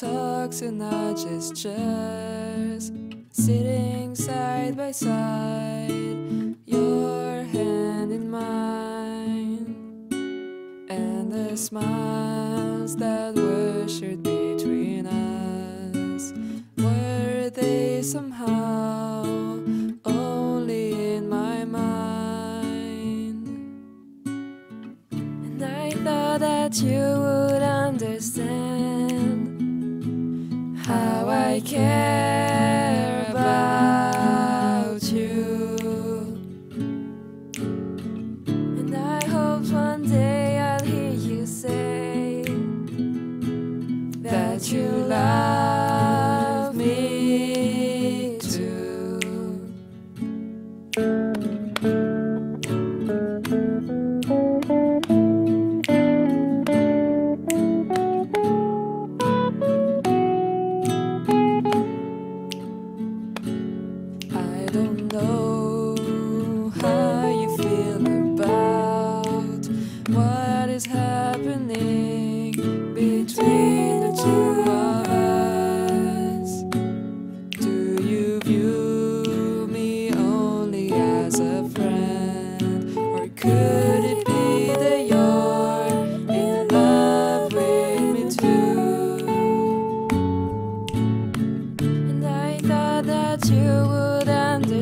talks and our gestures, sitting side by side, your hand in mine, and the smiles that were shared between us were they somehow that you would understand how I care about you. And I hope one day I'll hear you say that you love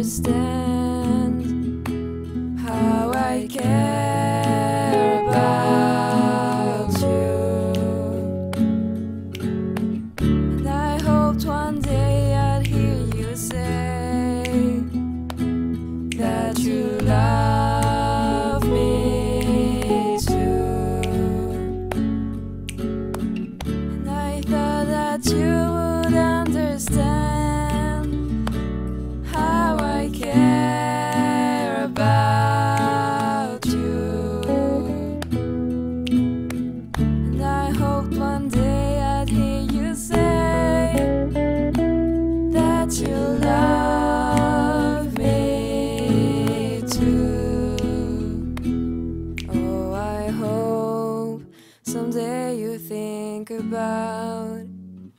understand how I care about you. And I hoped one day I'd hear you say that you love me too. And I thought that you would understand someday you think about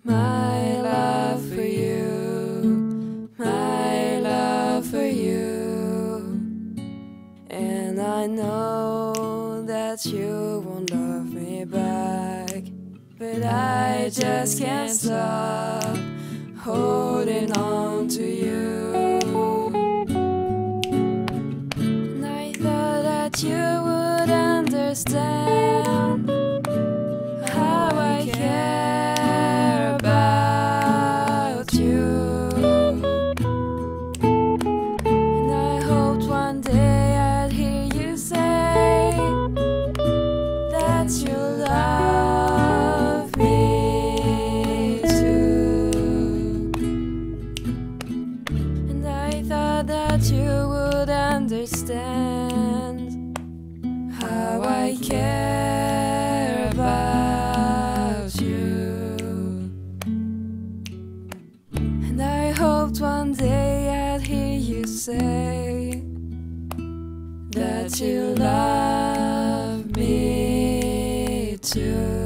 my love for you, my love for you. And I know that you won't love me back, but I just can't stop holding on to you. And I thought that you would understand hoped one day I'd hear you say that you love me too.